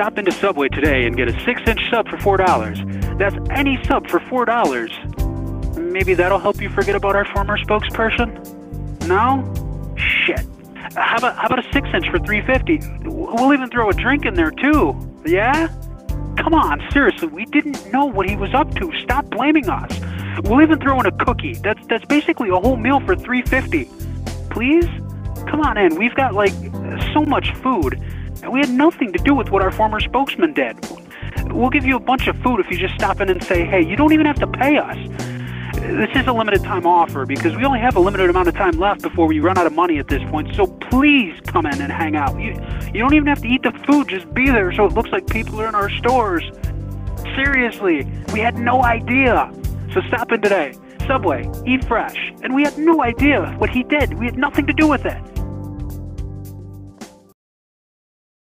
stop into Subway today and get a six inch sub for $4. That's any sub for $4. Maybe that'll help you forget about our former spokesperson? No? Shit. How about how about a six inch for 350? We'll even throw a drink in there too. Yeah? Come on, seriously, we didn't know what he was up to. Stop blaming us. We'll even throw in a cookie. That's that's basically a whole meal for 350. Please? Come on in. We've got like so much food. We had nothing to do with what our former spokesman did. We'll give you a bunch of food if you just stop in and say, "Hey, you don't even have to pay us." This is a limited time offer because we only have a limited amount of time left before we run out of money at this point. So please come in and hang out. You, you don't even have to eat the food, just be there so it looks like people are in our stores. Seriously, we had no idea. So stop in today. Subway, eat fresh. And we had no idea what he did. We had nothing to do with it.